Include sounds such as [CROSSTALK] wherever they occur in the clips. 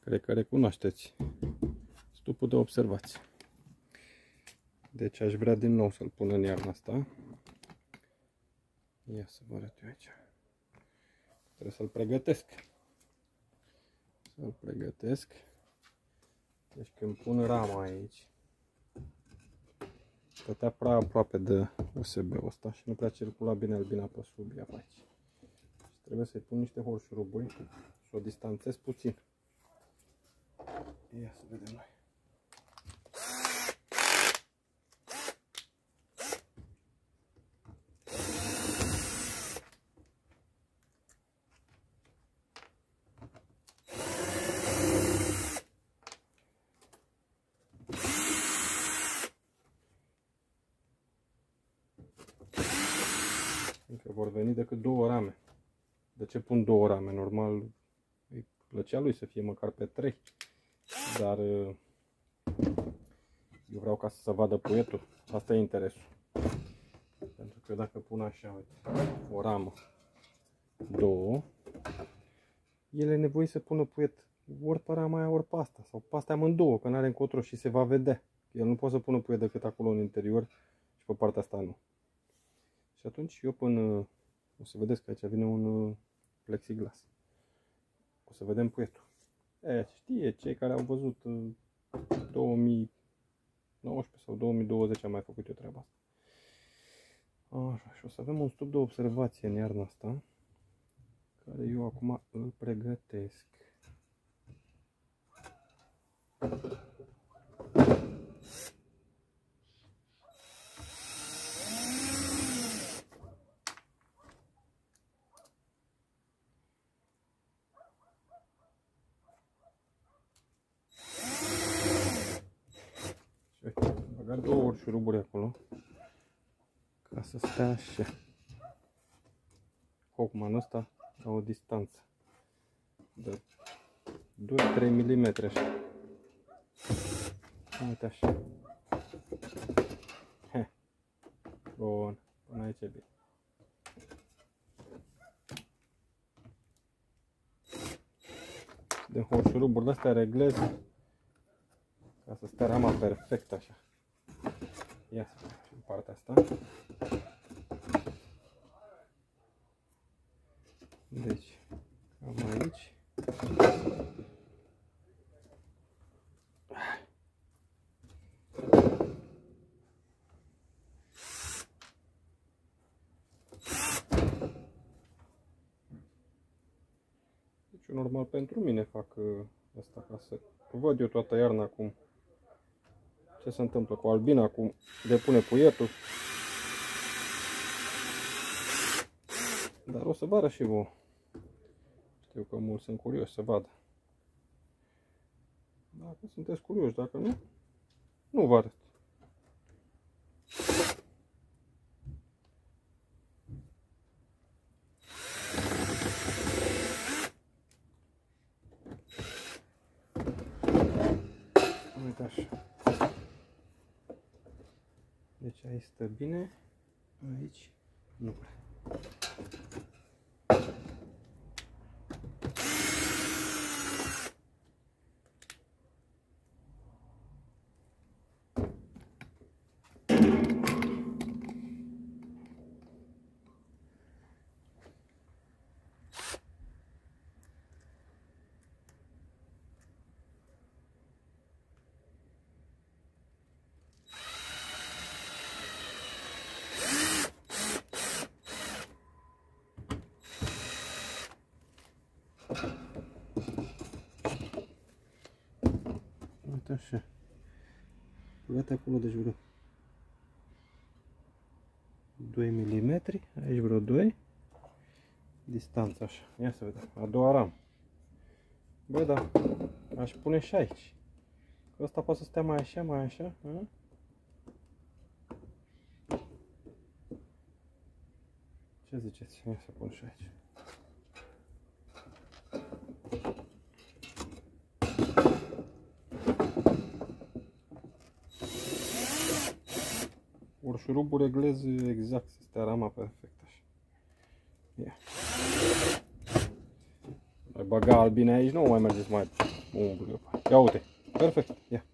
Cred că recunoașteți stupul de observație. Deci aș vrea din nou să-l pun în iarna asta. Ia să vă arăt eu aici. Trebuie să-l pregătesc. Să-l pregătesc. Deci când pun rama aici, stătea prea aproape de USB-ul ăsta și nu prea circula bine albina pe sub ea aici. Și trebuie să-i pun niște holșuruburi și o distanțez puțin. Ia să vedem noi. Încă vor veni decât două rame. De ce pun două rame? Normal îi plăcea lui să fie măcar pe trei. Dar uh, eu vreau ca să se vadă puietul. Asta e interesul. Pentru că dacă pun așa, uite, o ramă, două, ele nevoie să pună puiet ori pe rama aia, ori pe asta. Sau pe astea amândouă, că nu are încotro și se va vedea. El nu poate să pună puiet decât acolo în interior și pe partea asta nu. Și atunci eu până, o să vedeți că aici vine un uh, plexiglas. O să vedem puietul. E, știe cei care au văzut 2019 uh, sau 2020 am mai făcut eu treaba asta. Așa, și o să avem un stup de observație în iarna asta, care eu acum îl pregătesc. băgat două ori șuruburi acolo. Ca să stea așa. Hawkman ăsta la o distanță de 2-3 mm așa. Uite așa. He. bun. Până aici e bine. De horșuruburi de astea reglez ca să stea rama perfect așa Ia să în partea asta. Deci, am aici. Deci, normal pentru mine fac uh, asta ca să văd eu toată iarna cum ce se întâmplă cu albina, cum depune puietul. Dar o să vă și vouă. Știu că mulți sunt curioși să vadă. Dacă sunteți curioși, dacă nu, nu vă arăt. Uite așa. Deci aici stă bine, aici nu prea. Uite așa. Băgat acolo deci vreo 2 mm, aici vreo 2 distanța așa. Ia să vedem. A doua ram. Bă, da. Aș pune și aici. Că ăsta poate să stea mai așa, mai așa. A? Ce ziceți? Ia să pun și aici. Șurubul reglez exact să stea rama perfect așa. Ia. Mai băga albine aici, nu mai mergeți mai Bun, glupa. Ia uite. Perfect. Ia.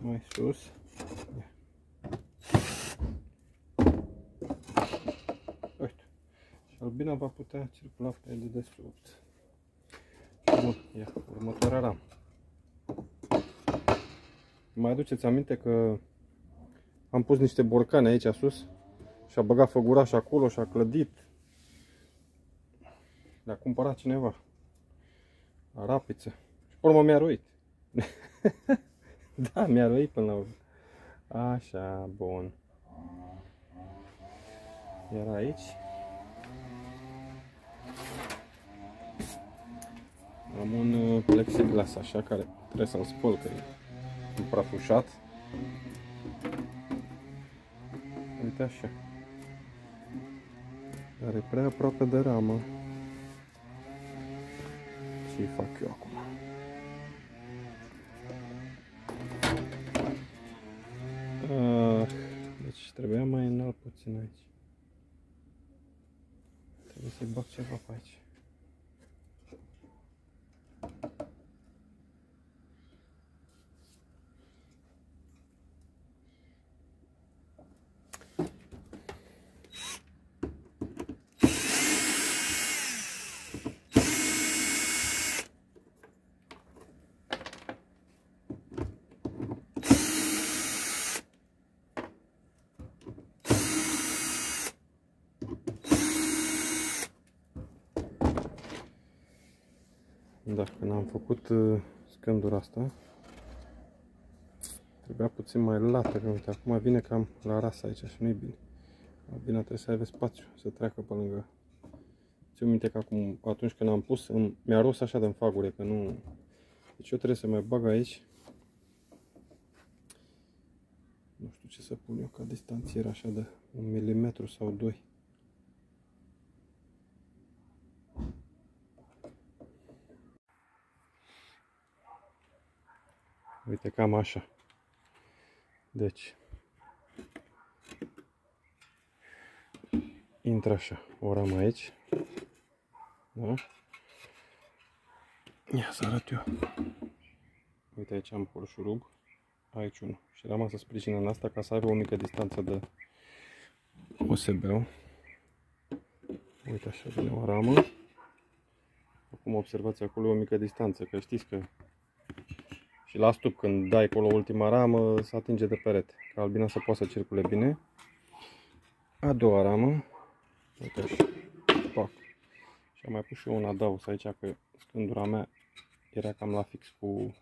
Mai sus. Ia. Uite. Și albina va putea circula pe de desubt. Bun, ia, următoarea ramă. Mai aduceți aminte că am pus niște borcane aici sus și a băgat făguraș acolo și a clădit. Le-a cumpărat cineva. La rapiță. Și pe urmă mi-a roit. [LAUGHS] da, mi-a roit până la urmă. Așa, bun. Era aici. Am un uh, plexiglas așa care trebuie să-l spăl că e împrăfușat. Uite așa. Dar e prea aproape de ramă. Ce fac eu acum? Ah, deci trebuia mai înalt puțin aici. Trebuie să-i bag ceva pe aici. Da, când am făcut uh, scândura asta, trebuia puțin mai lată, că uite, acum vine cam la rasă aici și nu-i bine. Bine, trebuie să aibă spațiu, să treacă pe lângă. Țiu minte că acum, atunci când am pus, mi-a ros așa de fagure, că nu... Deci eu trebuie să mai bag aici. Nu știu ce să pun eu ca distanțiere așa de un milimetru sau doi. Uite, cam așa. Deci, intră așa, o ramă aici. Da? Ia să arăt eu. Uite, aici am porșurub. Aici unul. Și rama să sprijină în asta ca să aibă o mică distanță de OSB-ul. Uite așa vine o ramă. Acum observați acolo o mică distanță, că știți că și la stup, când dai acolo ultima ramă, se atinge de perete, ca albina să poată să circule bine. A doua ramă, uite așa, pac. Și am mai pus și eu un adaus aici, că scândura mea era cam la fix cu,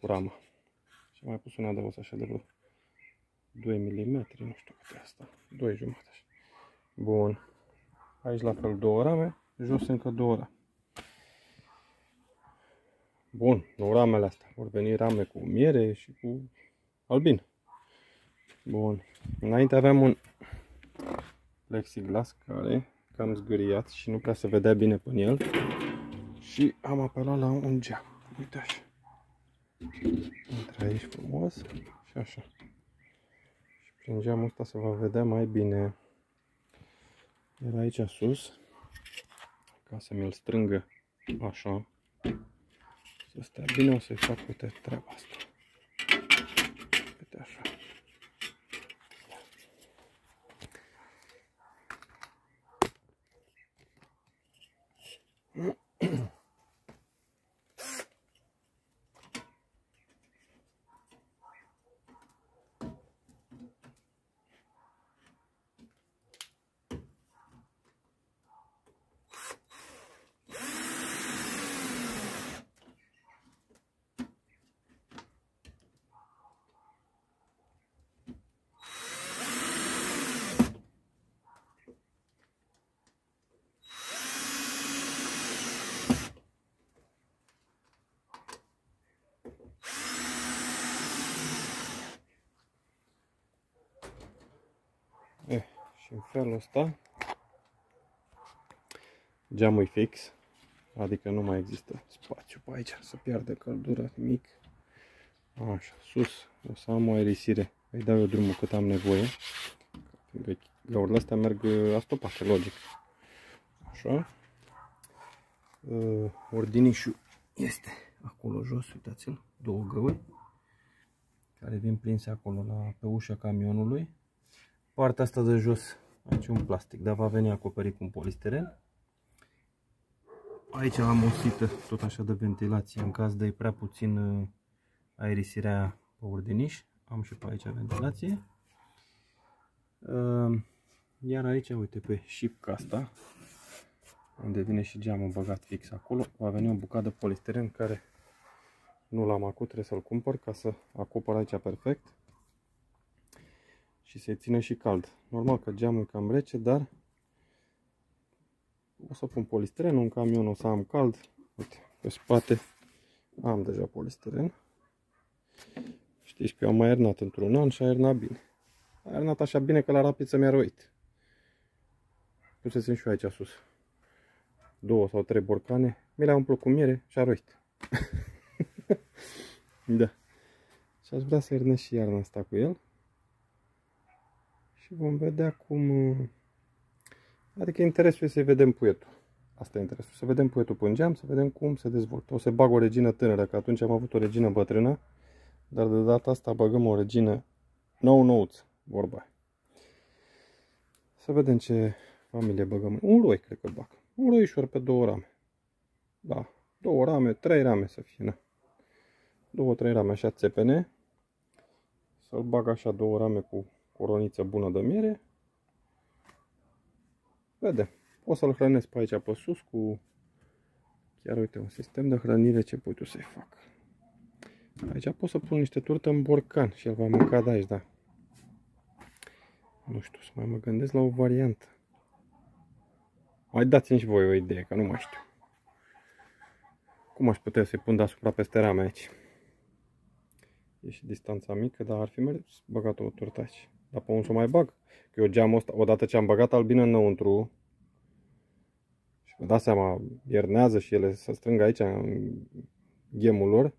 cu rama. Și am mai pus un adaus așa de vreo 2 mm, nu știu cât e asta, 2 jumate așa. Bun. Aici la fel două rame, jos încă două rame. Bun, nu ramele astea. Vor veni rame cu miere și cu albin. Bun. Înainte aveam un plexiglas care cam zgâriat și nu prea se vedea bine pe el. Și am apelat la un geam. Uite așa. Intră aici frumos și așa. Și prin geamul ăsta se va vedea mai bine. Era aici sus. Ca să mi-l strângă așa să stea bine, o să-i fac, uite, treaba asta. Uite așa. Eh, și în felul ăsta geamul e fix, adică nu mai există spațiu pe aici să pierde căldură, nimic. Așa, sus, o să am o aerisire, îi dau eu drumul cât am nevoie, găurile astea merg uh, astopate, logic. Așa. Uh, ordinișul este acolo jos, uitați-l, două găuri care vin prinse acolo la, pe ușa camionului. Partea asta de jos, aici un plastic, dar va veni acoperit cu un polistiren. Aici am o sită tot așa de ventilație în caz de prea puțin uh, aerisirea pe ordiniș. Am și pe aici ventilație. Uh, iar aici, uite, pe șipca asta, unde vine și geamul băgat fix acolo, va veni o bucată de polistiren care nu l-am acut, trebuie să-l cumpăr ca să acopăr aici perfect și să-i țină și cald. Normal că geamul e cam rece, dar o să pun polistiren, un camion o să am cald. Uite, pe spate am deja polistiren. Știți că eu am mai aernat într-un an și a aernat bine. A aernat așa bine că la rapid să mi-a roit. Nu se simt și eu aici sus. Două sau trei borcane. Mi le-am umplut cu miere și a roit. [LAUGHS] da. Și aș vrea să ernesc și iarna asta cu el. Și vom vedea cum... Adică interesul este să vedem puietul. Asta e interesul. Să vedem puietul pe geam, să vedem cum se dezvoltă. O să bag o regină tânără, că atunci am avut o regină bătrână. Dar de data asta băgăm o regină nou nouță, vorba Să vedem ce familie băgăm. Un roi cred că bag. Un roișor pe două rame. Da, două rame, trei rame să fie, na. Două, trei rame așa țepene. Să-l bag așa două rame cu coroniță bună de miere. Vedem. O să-l hrănesc pe aici pe sus cu chiar uite un sistem de hrănire ce pot eu să-i fac. Aici pot să pun niște turtă în borcan și el va mânca de aici, da. Nu știu, să mai mă gândesc la o variantă. Mai dați-mi și voi o idee, că nu mai știu. Cum aș putea să-i pun deasupra peste rame aici? E și distanța mică, dar ar fi mers băgat o turtă aici. Dar pe un să mai bag. Că eu geamul ăsta, odată ce am băgat albină înăuntru, și vă dați seama, iernează și ele să strâng aici în ghemul lor,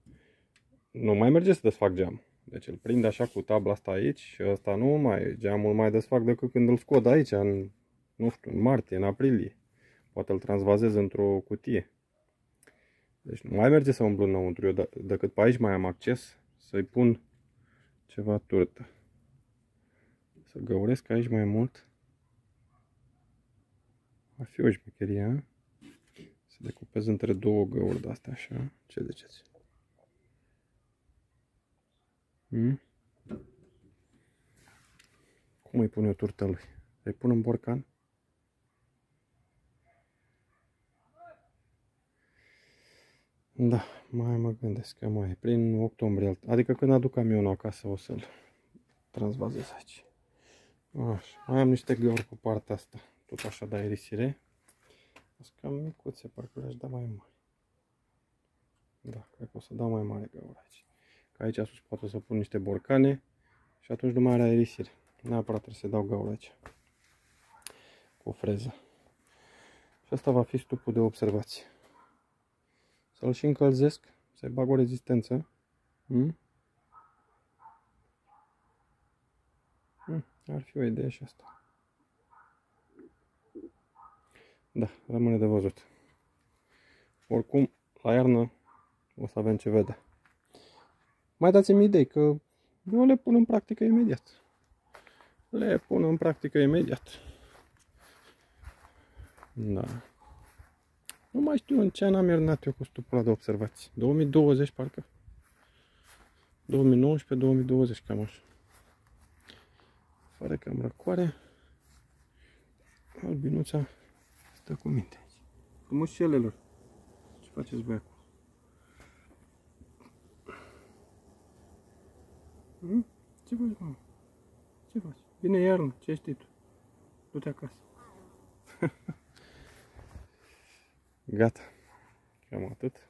nu mai merge să desfac geam. Deci îl prind așa cu tabla asta aici și ăsta nu mai, geamul mai desfac decât când îl scot aici, în, nu știu, în martie, în aprilie. Poate îl transvazez într-o cutie. Deci nu mai merge să umblu înăuntru eu, decât pe aici mai am acces să-i pun ceva turtă. Să găuresc aici mai mult. Ar fi o șmecherie, Să decupez între două găuri de astea așa. Ce ziceți? Hmm? Cum îi pun eu turta lui? Îi pun în borcan? Da, mai mă gândesc că mai prin octombrie, adică când aduc camionul acasă o să-l transvazez aici. Așa, mai am niște găuri pe partea asta, tot așa de aerisire. Sunt cam micuțe, parcă le-aș da mai mari. Da, cred că o să dau mai mare găuri aici. Că aici sus poate să pun niște borcane și atunci nu mai are aerisire. Neapărat trebuie să dau gaură aici. Cu o freză. Și asta va fi stupul de observație. Să-l și încălzesc, să-i bag o rezistență. Hmm? Ar fi o idee și asta. Da, rămâne de văzut. Oricum, la iarnă o să avem ce vedea. Mai dați-mi idei că eu le pun în practică imediat. Le pun în practică imediat. Da. Nu mai știu în ce an am iernat eu cu stupul de observații. 2020 parcă. 2019-2020 cam așa. Fără cam răcoare. Albinuța stă cu minte aici. Frumușelelor. Ce faceți voi acum? Hmm? Ce faci, mă? Ce faci? Vine iarnă, ce știi tu? Du-te acasă. [LAUGHS] Gata. Cam atât.